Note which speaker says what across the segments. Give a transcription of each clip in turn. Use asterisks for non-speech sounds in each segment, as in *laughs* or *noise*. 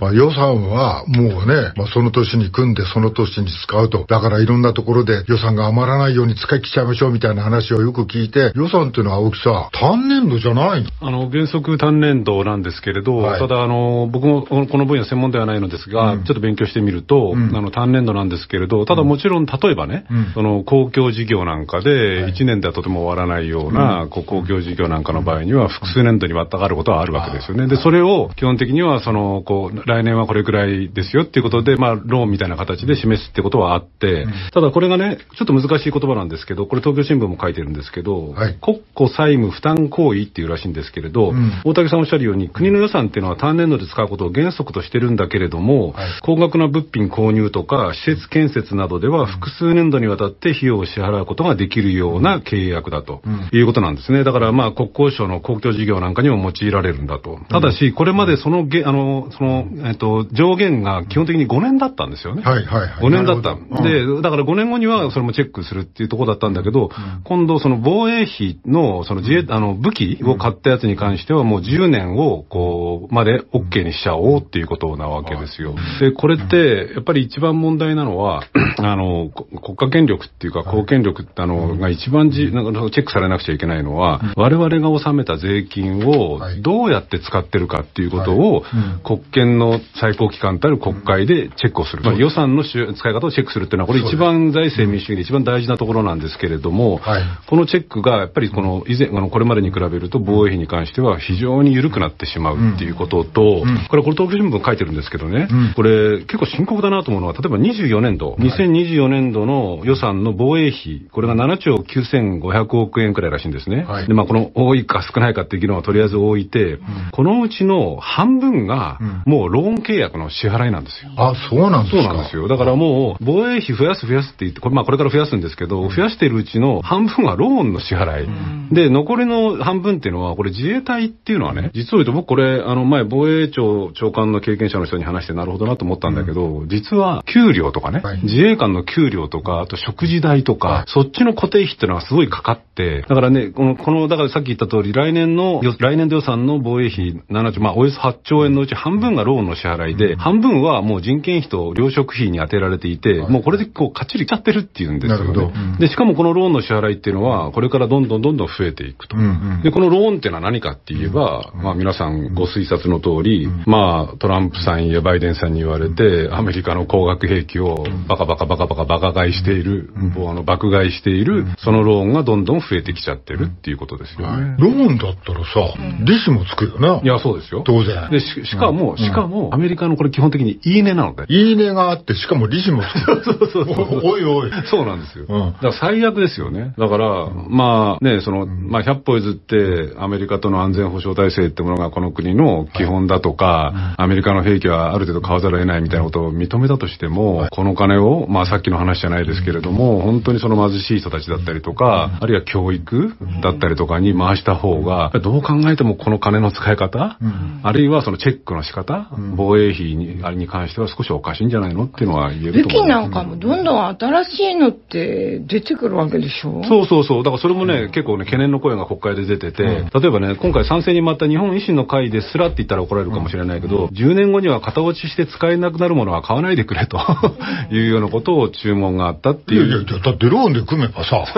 Speaker 1: まあ、予算はもうね、まあ、その年に組んでその年に使うと。だからいろんなところで予算が余らないように使い切っちゃいましょうみたいな話をよく聞いて、予算っていうのは青木さん、単年度じゃない
Speaker 2: あの、原則単年度なんですけれど、はい、ただあの、僕もこの分野専門ではないのですが、うん、ちょっと勉強してみると、うん、あの、単年度なんですけれど、ただもちろん例えばね、うん、その公共事業なんかで1年ではとても終わらないような、こう公共事業なんかの場合には複数年度にまたがることはあるわけですよね。で、それを基本的にはその、こう、来年はこれくらいですよっていうことで、まあ、ローンみたいな形で示すってことはあって、ただこれがね、ちょっと難しい言葉なんですけど、これ東京新聞も書いてるんですけど、はい、国庫債務負担行為っていうらしいんですけれど、うん、大竹さんおっしゃるように、国の予算っていうのは単年度で使うことを原則としてるんだけれども、はい、高額な物品購入とか施設建設などでは複数年度にわたって費用を支払うことができるような契約だということなんですね。だからまあ国交省の公共事業なんかにも用いられるんだと。ただし、これまでその、あの、その、えっと、上限が基本的に5年だったんですよね。はいはいはい。5年だった。で、だから5年後にはそれもチェックするっていうところだったんだけど、今度その防衛費の、その自衛、あの、武器を買ったやつに関してはもう10年を、こう、まで OK にしちゃおうっていうことなわけですよ。で、これって、やっぱり一番問題なのは、あの、国家権力っていうか、公権力ってあの、が一番じ、なんかチェックされなくちゃいけないのは、我々が納めた税金をどうやって使ってるかっていうことを、国権の最高機関たる国会でチェックをする。まあ、予算の使い方をチェックするっていうのは、これ一番財政民主主義で一番大事なところなんですけれども、このチェックがやっぱりこの以前、あの、これまでに比べると防衛費に関しては非常に緩くなってしまうっていうことと、これ、これ東京新聞書いてるんですけどね、これ結構深刻だなと思うのは、例えば24年度、2024年度の予算の防衛費、これが7兆9500億円くらいらしいんですね。で、まあ、この多いか少ないかっていう議論はとりあえず置いて、このうちの半分が、もうローン契約の支払いなんですよ。
Speaker 1: あ、そうなんですか？
Speaker 2: そうなんですよ。だからもう、防衛費増やす増やすって言って、これ、まあ、これから増やすんですけど、増やしてるうちの半分はローンの支払い。で、残りの半分っていうのは、これ自衛隊っていうのはね、実を言うと僕これ、あの、前、防衛庁長官の経験者の人に話してなるほどなと思ったんだけど、実は、給料とかね、自衛官の給料とか、あと食事代とか、そっちの固定費っていうのがすごいかかって、だからね、この、このだからさっき言った通り、来年の、来年度予算の防衛費7兆、まあ、およそ8兆円のうち半分がローンの支払いで、半分はもう人件費と糧食費に充てられていて、もうこれでこう、かっちりちゃってるっていうんですよね。で、しかもこのローンの支払いっていうのは、これからどんどんどんどん増えていくと。で、このローンっていうのは何かって言えば、まあ、皆さんご推察の通り、まあ、トランプさんやバイデンさんに言われて、アメリカの高額兵器をバカバカバカバカバカ買いしている、あの爆買いしている、そのローンがどんどん増えてきちゃってるっていうことですよ。ね。
Speaker 1: ローンだったらさ、利子もつくよな。
Speaker 2: いや、そうですよ。
Speaker 1: 当然。
Speaker 2: で、ししかも、しかも、アメリカのこれ基本的にいいねなので。
Speaker 1: いいねがあって、しかも利子も。そうそうそう。おいおい。
Speaker 2: そうなんですよ。だから最悪ですよね。だから、まあね、その、まあ100歩譲って、アメリカとの安全保障体制ってものがこの国の基本だとか、アメリカの兵器はある程度買わざるを得ないみたいなことを認めたとしても、この金を、まあさっきの話じゃないですけれども、本当にその貧しい人たちだったりとか、あるいは教育だったりとかに回した方が、どう考えてもこの金の使い方、あるいはそのチェックの仕方、防衛費にあれに関しては少しおかしいんじゃないのっていうのは言えると思
Speaker 3: 武器なんかもどんどん新しいのって出てくるわけでしょ？
Speaker 2: そうそうそう。だからそれもね、結構ね、懸念の声が国会で出てて、例えばね、今回賛成に回った日本維新の会ですらって言ったら怒られるかもしれないけど、10年後には型落ちして使えなくなるものは買わないでくれと *laughs* いうようなことを注文があったっていう。いやい
Speaker 1: や、だってローンで組めばさ、*laughs*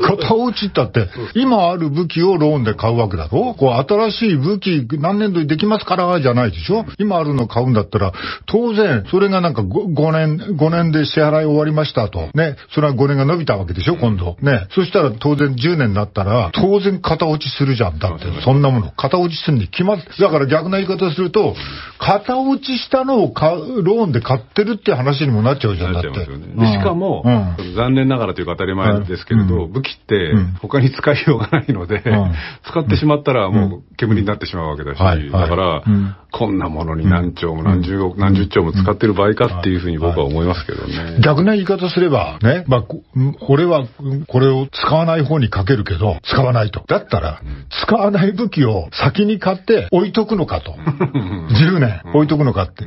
Speaker 1: 型落ちったって、今ある武器をローンで買うわけだろ？こう、新しい武器何年度にできますからじゃないでしょ？今あるの買うんだったら、当然、それがなんか 5, 5年、5年で支払い終わりましたと。ね。それは5年が伸びたわけでしょ？今度。ね。そしたら当然10年になったら、当然型落ちするじゃん。だって、そんなもの。型落ちするに決まって、だから逆な言い方すると、型落ちしたのを買う、ローンで買ってるって話にもなっちゃうじゃん。だって。で
Speaker 2: しかも、うん、残念ながらというか当たり前ですけれど、うん、武器って他に使いようがないので、うん、使ってしまったらもう煙になってしまうわけだし、だから、こんなものに何兆も何十億、何十兆も使ってる場合かっていうふうに僕は思いますけどね。
Speaker 1: 逆な言い方すれば、ね、まあ、俺はこれを使わない方にかけるけど、使わないと。だったら、使わない武器を先に買って置いとくのかと。*laughs* 10年。ね。置いとくのかって。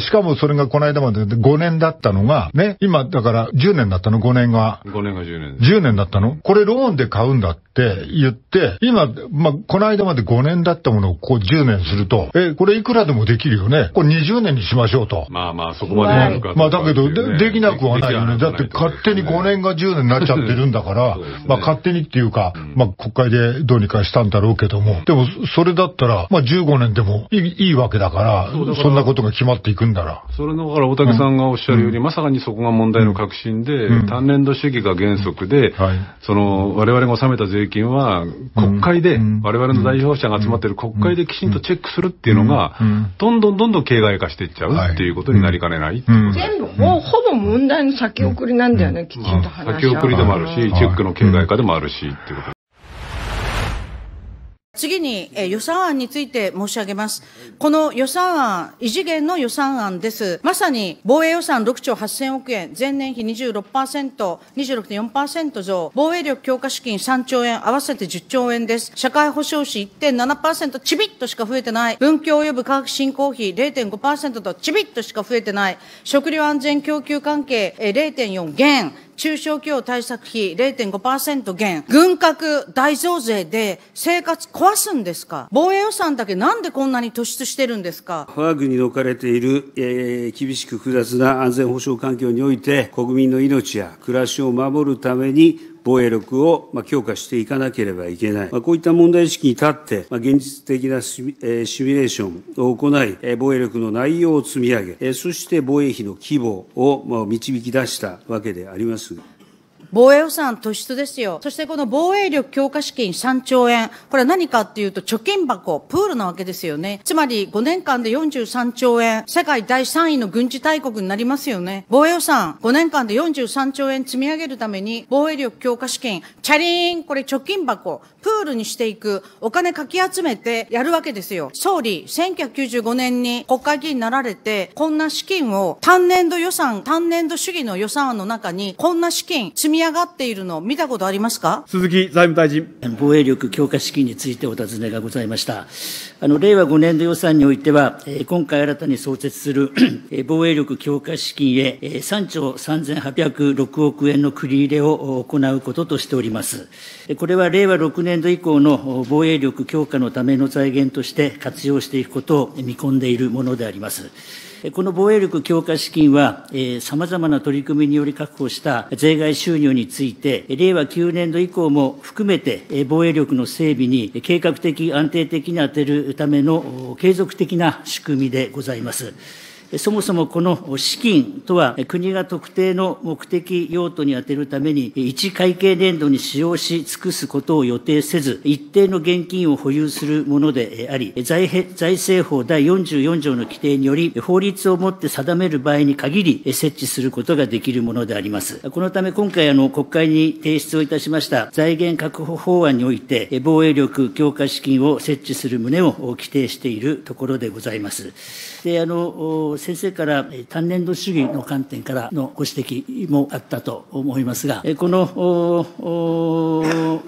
Speaker 1: しかもそれがこの間まで5年だったのが、ね、今だから10年だったの、5年が。
Speaker 2: 5年が10年
Speaker 1: 10年だったの？これローンで買うんだって言って、今、まあ、この間まで5年だったものをこう10年すると、え、これいくらでもできるよね。これ20年にしましょうと。
Speaker 2: まあまあ、そこまでなるか、
Speaker 1: まあだけどで、できなくはないよね。だって勝手に5年が10年になっちゃってるんだから、*laughs* まあ勝手にっていうか、まあ国会でどうにかしたんだろうけども、でもそれだったら、まあ15年でもいいいいわけだから、そんなことが決まっていくんだら。
Speaker 2: それだから大竹さんがおっしゃるように、まさにそこが問題の核心で、単年度主義が原則で、その我々が納めた税金は国会で、我々の代表者が集まっている国会できちんとチェックするっていうのが、どんどんどんどん形骸化していっちゃうっていうことになりかねない
Speaker 3: 全部ほほぼ問題の先送りなんだよね、きちんと話
Speaker 2: 先送りでもあるし、チェックの形骸化でもあるしっていうこと。
Speaker 4: 次に、予算案について申し上げます。この予算案、異次元の予算案です。まさに防衛予算6兆8000億円、前年比26%、26.4%増、防衛力強化資金3兆円、合わせて10兆円です。社会保障費1.7%、ちびっとしか増えてない。文教及ぶ科学振興費0.5%とちびっとしか増えてない。食料安全供給関係0.4減。中小企業対策費0.5%減、軍拡大増税で生活壊すんですか？防衛予算だけなんでこんなに突出してるんですか？
Speaker 5: 我が国に置かれている、えー、厳しく複雑な安全保障環境において、国民の命や暮らしを守るために、防衛力を強化していかなければいけない、こういった問題意識に立って、現実的なシミュレーションを行い、防衛力の内容を積み上げ、そして防衛費の規模を導き出したわけであります。
Speaker 4: 防衛予算突出ですよ。そしてこの防衛力強化資金3兆円。これは何かっていうと貯金箱、プールなわけですよね。つまり5年間で43兆円、世界第3位の軍事大国になりますよね。防衛予算5年間で43兆円積み上げるために防衛力強化資金、チャリーン、これ貯金箱、プールにしていく、お金かき集めてやるわけですよ。総理、1995年に国会議員になられて、こんな資金を単年度予算、単年度主義の予算案の中に、こんな資金積み上げがっているの見たことありますか？
Speaker 6: 鈴木財務大臣。
Speaker 7: 防衛力強化資金についてお尋ねがございました。あの、令和5年度予算においては、今回新たに創設する *clears throat* 防衛力強化資金へ3兆3806億円の繰り入れを行うこととしております。これは令和6年度以降の防衛力強化のための財源として活用していくことを見込んでいるものであります。この防衛力強化資金は、さまざまな取り組みにより確保した税外収入について、令和9年度以降も含めて、防衛力の整備に計画的、安定的に充てるための継続的な仕組みでございます。そもそもこの資金とは、国が特定の目的用途に充てるために、一会計年度に使用し尽くすことを予定せず、一定の現金を保有するものであり、財財政法第44条の規定により、法律をもって定める場合に限り、設置することができるものであります。このため今回、あの、国会に提出をいたしました財源確保法案において、防衛力強化資金を設置する旨を規定しているところでございます。で、あの、先生から単年度主義の観点からのご指摘もあったと思いますが、この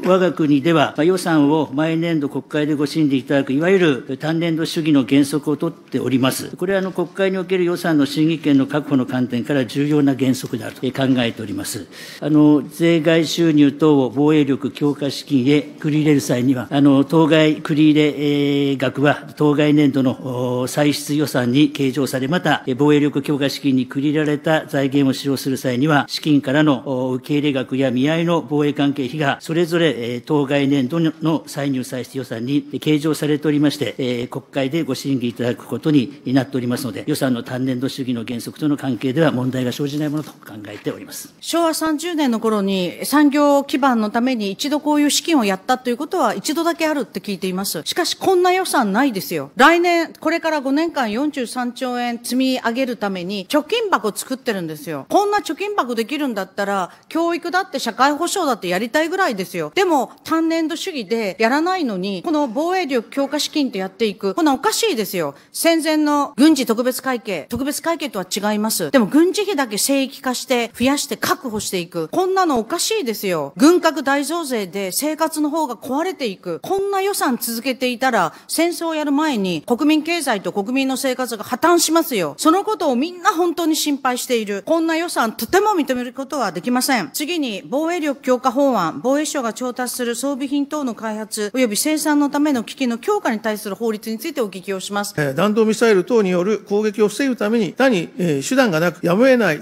Speaker 7: 我が国では予算を毎年度国会でご審議いただく、いわゆる単年度主義の原則をとっております。これはあの国会における予算の審議権の確保の観点から重要な原則であると考えております。あの税外収入等を防衛力強化資金へ繰り入れる際には、あの当該繰り入れ額は当該年度の歳出予算に計上され、また防衛力強化資金に繰り入れられた財源を使用する際には、資金からの受け入れ額や見合いの防衛関係費が、それぞれ当該年度の歳入歳出予算に計上されておりまして、国会でご審議いただくことになっておりますので、予算の単年度主義の原則との関係では問題が生じないものと考えております
Speaker 4: 昭和30年の頃に産業基盤のために一度こういう資金をやったということは一度だけあるって聞いています。しかしこんな予算ないですよ。来年、これから5年間43兆円積み上げるために貯金箱作ってるんですよ。こんな貯金箱できるんだったら、教育だって社会保障だってやりたいぐらいですよ。でも、単年度主義でやらないのに、この防衛力強化資金ってやっていく。こんなおかしいですよ。戦前の軍事特別会計、特別会計とは違います。でも軍事費だけ聖域化して増やして確保していく。こんなのおかしいですよ。軍拡大増税で生活の方が壊れていく。こんな予算続けていたら、戦争をやる前に国民経済と国民の生活が破綻しますよ。そのことをみんな本当に心配している。こんな予算とても認めることはできません。次に、防衛力強化法案、防衛省が調達する装備品等の開発及び生産のための機器の強化に対する法律についてお聞きをします。
Speaker 6: 弾道ミサイル等による攻撃を防ぐために、他に、えー、手段がなく、やむを得ない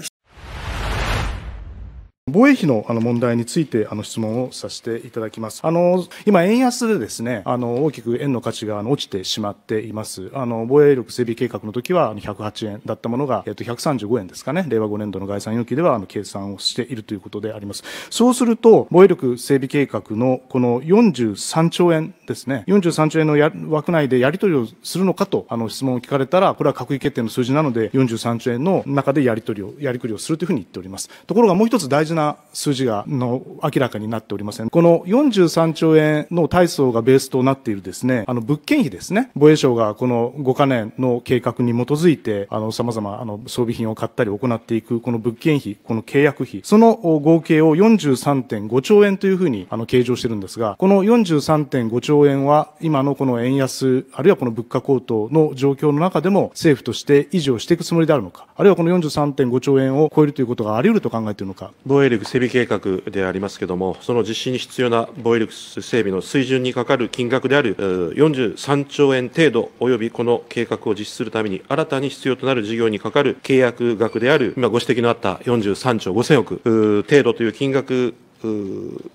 Speaker 8: 防衛費のあの問題についてあの質問をさせていただきます。あの、今、円安でですね、あの、大きく円の価値があの落ちてしまっています。あの、防衛力整備計画の時は108円だったものが、えっと、135円ですかね。令和5年度の概算要求では、あの、計算をしているということであります。そうすると、防衛力整備計画のこの43兆円ですね、43兆円のや枠内でやり取りをするのかと、あの、質問を聞かれたら、これは閣議決定の数字なので、43兆円の中でやり取りを、やりくりをするというふうに言っております。ところがもう一つ大事な数字がの明らかになっておりません。この43兆円の大層がベースとなっているですね、あの物件費ですね、防衛省がこの5カ年の計画に基づいて、あの様々あの装備品を買ったり行っていくこの物件費、この契約費、その合計を43.5兆円というふうにあの計上してるんですが、この43.5兆円兆円は今のこの円安、あるいはこの物価高騰の状況の中でも政府として維持をしていくつもりであるのか、あるいはこの43.5兆円を超えるということがあり得ると考えているのか。
Speaker 9: 防衛力整備計画でありますけれども、その実施に必要な防衛力整備の水準にかかる金額である43兆円程度、およびこの計画を実施するために、新たに必要となる事業にかかる契約額である、今ご指摘のあった43兆5000億程度という金額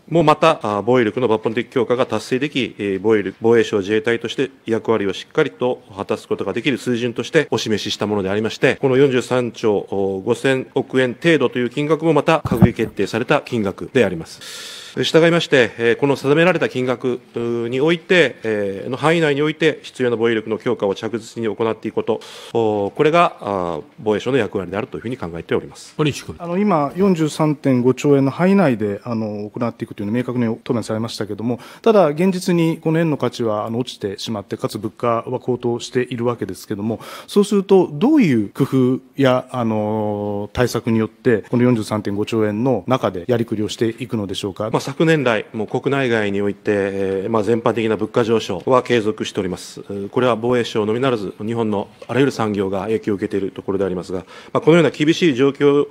Speaker 9: もまた防衛力の抜本的強化が達成でき、防衛力防衛省自衛隊として役割をしっかりと果たすことができる水準としてお示ししたものでありまして、この43兆5000億円程度という金額もまた閣議決定された金額であります。従いまして、この定められた金額において、の範囲内において、必要な防衛力の強化を着実に行っていくこと、これが防衛省の役割であるというふうに考えております
Speaker 8: あの今、43.5兆円の範囲内であの行っていくというのを明確に答弁されましたけれども、ただ、現実にこの円の価値はあの落ちてしまって、かつ物価は高騰しているわけですけれども、そうすると、どういう工夫やあの対策によって、この43.5兆円の中でやりくりをしていくのでしょうか？
Speaker 9: まあ、昨年来、もう国内外において、えー、まあ、全般的な物価上昇は継続しております。これは防衛省のみならず、日本のあらゆる産業が影響を受けているところでありますが、まあ、このような厳しい状況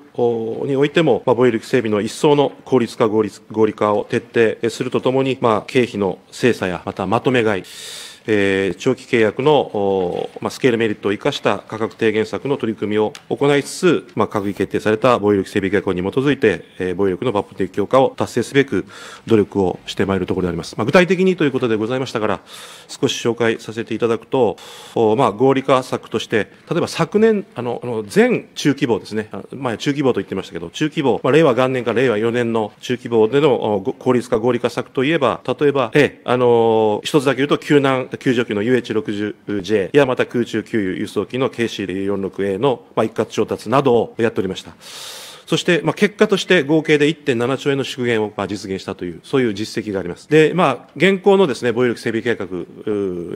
Speaker 9: においても、まあ、防衛力整備の一層の効率化合理、合理化を徹底するとともに、まあ、経費の精査や、またまとめ買い、えー、長期契約の、まあ、スケールメリットを生かした価格低減策の取り組みを行いつつ、まあ、閣議決定された防衛力整備計画に基づいて、えー、防衛力の抜本的強化を達成すべく努力をしてまいるところであります。まあ、具体的にということでございましたから、少し紹介させていただくと、まあ、合理化策として、例えば昨年、あの、あの全中規模ですね、前中規模と言ってましたけど、中規模、まあ、令和元年から令和4年の中規模での効率化合理化策といえば、例えば、え、あの、一つだけ言うと、救難救助機の UH60J やまた空中給油輸送機の KC46A の、まあ、一括調達などをやっておりました。そして、まあ、結果として合計で1.7兆円の縮減を、まあ、実現したという、そういう実績があります。で、まあ、現行のですね、防衛力整備計画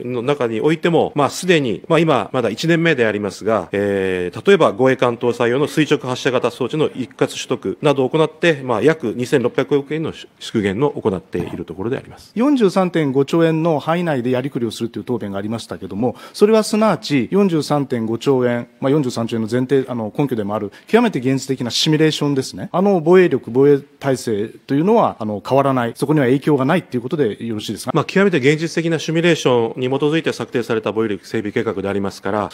Speaker 9: の中においても、まあ、すでに、まあ、今、まだ1年目でありますが、えー、例えば、護衛艦搭載用の垂直発射型装置の一括取得などを行って、まあ、約2600億円の縮減の行っているところであります。
Speaker 8: 43.5兆円の範囲内でやりくりをするという答弁がありましたけれども、それはすなわち43.5兆円、まあ、43兆円の前提、あの、根拠でもある、極めて現実的なシミュレーレーションですね。あの防衛力、防衛体制というのは、あの、変わらない。そこには影響がないということでよろしいですか？
Speaker 9: まあ、極めて現実的なシミュレーションに基づいて策定された防衛力整備計画でありますから、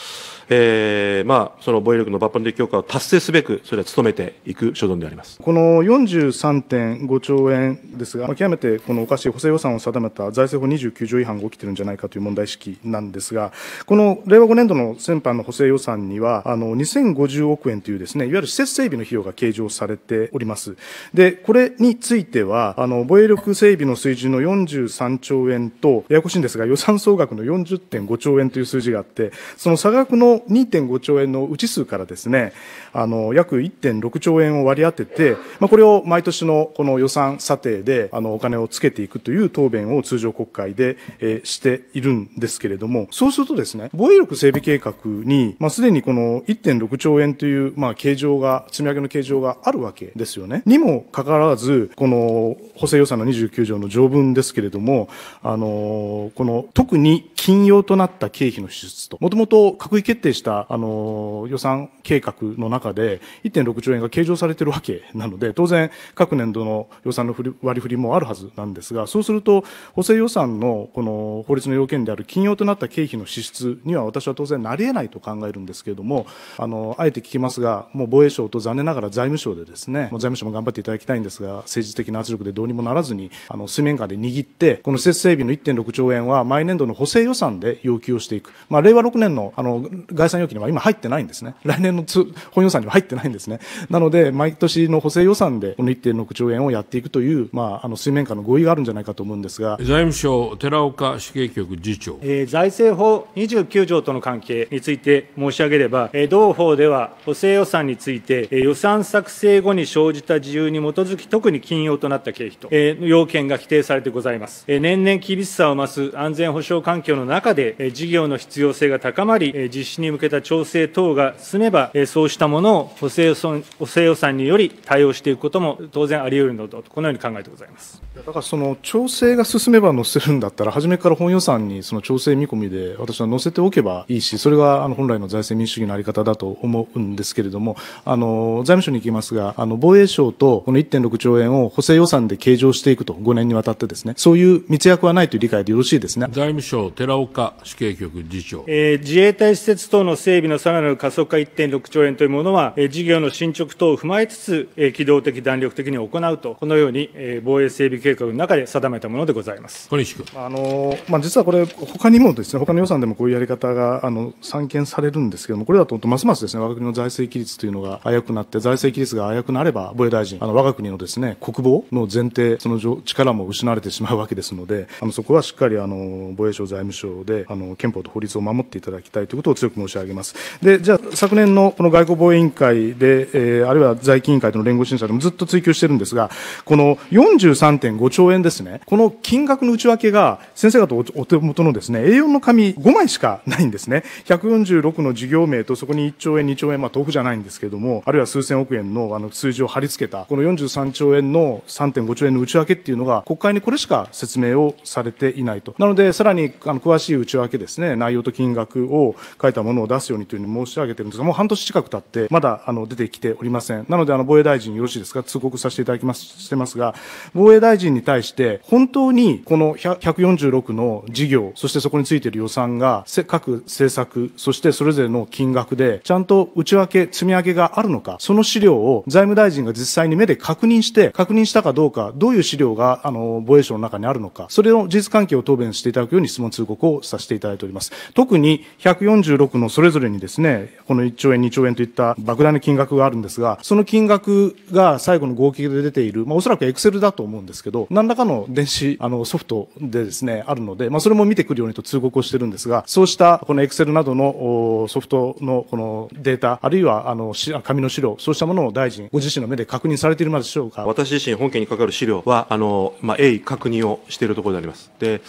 Speaker 9: えー、まあ、その防衛力の抜本的強化を達成すべく、それは努めていく所存であります。
Speaker 8: この43.5兆円ですが、まあ、極めてこのおかしい補正予算を定めた財政法29条違反が起きてるんじゃないかという問題意識なんですが、この令和5年度の先般の補正予算には、あの、2050億円というですね、いわゆる施設整備の費用が計上されております。で、これについては、あの、防衛力整備の水準の43兆円と、ややこしいんですが、予算総額の40.5兆円という数字があって、その差額の2.5兆円の内数からですね、あの、約1.6兆円を割り当てて、まあ、これを毎年のこの予算査定で、あの、お金をつけていくという答弁を通常国会で、えー、しているんですけれども、そうするとですね、防衛力整備計画に、まあ、すでにこの1.6兆円という、まあ、計上が、積み上げの計上があるわけですよね。にもかかわらず、この補正予算の29条の条文ですけれども、あの、この特に緊要となった経費の支出と、もともと閣議決定した、あの、予算計画の中で1.6兆円が計上されてるわけなので、当然各年度の予算の割り振りもあるはずなんですが、そうすると、補正予算のこの法律の要件である緊要となった経費の支出には私は当然なり得ないと考えるんですけれども、あの、あえて聞きますが、もう防衛省と残念ながら財務省でですね、もう財務省も頑張っていただきたいんですが、政治的な圧力でどうにもならずに、あの、水面下で握って、この施設整備の1.6兆円は毎年度の補正予算で要求をしていく。まあ、令和6年の、あの、概算要求には今入ってないんですね。来年の本予算には入ってないんですね。なので、毎年の補正予算でこの1.6兆円をやっていくという、まあ、あの、水面下の合意があるんじゃないかと思うんですが。
Speaker 10: 財務省、寺岡主計局次長。
Speaker 11: えー、財政法29条との関係について申し上げれば、えー、同法では補正予算について、えー、予算作成後に生じた自由に基づき、特に緊要となった経費と、えー、要件が規定されてございます。えー、年々厳しさを増す安全保障環境の中で、えー、事業の必要性が高まり、えー、実施に向けた調整等が進めば、えー、そうしたものを補正予算補正予算により対応していくことも当然あり得るのだと、このように考えてございます
Speaker 8: だからその調整が進めば載せるんだったら、初めから本予算にその調整見込みで、私は載せておけばいいし、それがあの本来の財政民主主義のあり方だと思うんですけれども、あの財務省に行きますが、あの防衛省とこの1.6兆円を補正予算で計上していくと、5年にわたってですね、そういう密約はないという理解でよろしいですね。
Speaker 10: 財務省、寺岡主計局次長、
Speaker 11: えー、自衛隊施設等の整備のさらなる加速化1.6兆円というものは、えー、事業の進捗等を踏まえつつ、えー、機動的、弾力的に行うと、このように、えー、防衛整備計画の中で定めたものでございます。
Speaker 10: 小西君。
Speaker 8: あの、まあ、実はこれ、他にもですね、他の予算でもこういうやり方があの散見されるんですけれども、これだとますますですね、我が国の財政規律というのが危うくなって、財政規律が危うくなれば、防衛大臣、あの我が国のですね、国防の前提、その力も失われてしまうわけですので、あのそこはしっかりあの防衛省、財務省であの憲法と法律を守っていただきたいということを強く申し上げます。で、じゃあ、昨年のこの外交防衛委員会で、えー、あるいは財金委員会との連合審査でもずっと追及してるんですが、この43.5兆円ですね、この金額の内訳が、先生方お手元のですね、A4 の紙5枚しかないんですね。146の事業名とそこに1兆円、2兆円、まあ豆腐じゃないんですけれども、あるいは数千億円のあの数字を貼り付けた、この43兆円の3.5兆円の内訳っていうのが、国会にこれしか説明をされていないと。なので、さらにあの詳しい内訳ですね、内容と金額を書いたものを出すようにというふうに申し上げてるんですが、もう半年近く経って、まだあの出てきておりません。なので、あの防衛大臣よろしいですか、通告させていただきますしてますが、防衛大臣に対して、本当にこの146の事業、そしてそこについている予算が、各政策、そしてそれぞれの金額で、ちゃんと内訳、積み上げがあるのか、その資資料を財務大臣が実際に目で確認して、確認したかどうか、どういう資料が、あの、防衛省の中にあるのか、それの事実関係を答弁していただくように質問通告をさせていただいております。特に146のそれぞれにですね、この1兆円、2兆円といった莫大な金額があるんですが、その金額が最後の合計で出ている、まあ、おそらくエクセルだと思うんですけど、何らかの電子、あの、ソフトでですね、あるので、まあ、それも見てくるようにと通告をしてるんですが、そうしたこのエクセルなどのソフトのこのデータ、あるいはあの紙の資料、そうしたものを大臣、ご自身の目で確認されているまでしょうか？
Speaker 9: 私自身、本件にかかる資料は、あの、まあ、鋭意確認をしているところであります。で、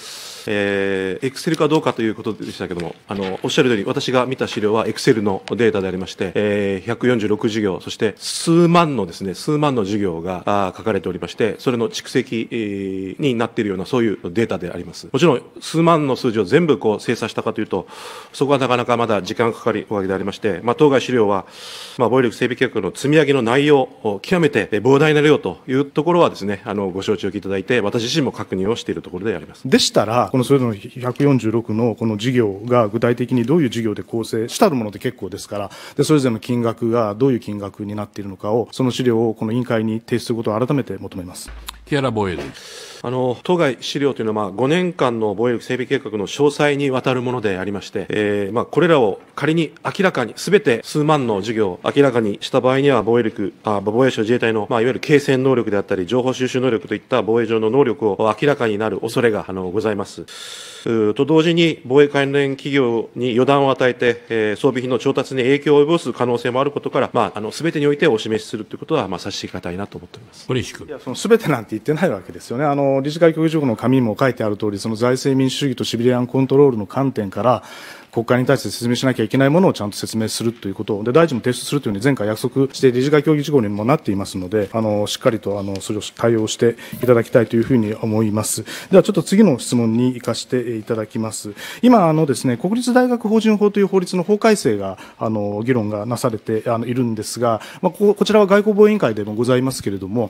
Speaker 9: えー、エクセルかどうかということでしたけども、あの、おっしゃる通り、私が見た資料はエクセルのデータでありまして、えー、146事業、そして数万のですね、数万の事業があ書かれておりまして、それの蓄積、になっているような、そういうデータであります。もちろん、数万の数字を全部こう精査したかというと、そこはなかなかまだ時間がかかるおかげでありまして、まあ、当該資料は、まあ、防衛力整備計画の積み上げの内容を極めて膨大な量というところはですね、あの、ご承知おきいただいて、私自身も確認をしているところであります。
Speaker 8: でしたら、このそれぞれの146のこの事業が具体的にどういう事業で構成したるもので結構ですから、で、それぞれの金額がどういう金額になっているのかを、その資料をこの委員会に提出することを改めて求めます。
Speaker 10: 木原防衛大臣。
Speaker 9: あの、当該資料というのは、まあ、5年間の防衛力整備計画の詳細にわたるものでありまして、えー、まあ、これらを仮に明らかに、すべて数万の事業を明らかにした場合には、防衛力、あ防衛省自衛隊の、まあ、いわゆる継戦能力であったり、情報収集能力といった防衛上の能力を明らかになる恐れが、あの、ございます。と同時に、防衛関連企業に予断を与えて、えー、装備品の調達に影響を及ぼす可能性もあることから、まあ、あの、すべてにおいてお示しするということは、まあ、差し控えたいなと思っております。
Speaker 10: 堀石君。
Speaker 8: いや、そのすべてなんて言ってないわけですよね。あの、理事会局長の紙にも書いてある通り、その財政民主主義とシビリアンコントロールの観点から、国会に対して説明しなきゃいけないものをちゃんと説明するということで、大臣も提出するというふうに前回約束して理事会協議事項にもなっていますので、あの、しっかりと、あの、それを対応していただきたいというふうに思います。では、ちょっと次の質問に行かせていただきます。今、あのですね、国立大学法人法という法律の法改正が、あの、議論がなされてあのいるんですが、まあ、ここちらは外交防衛委員会でもございますけれども、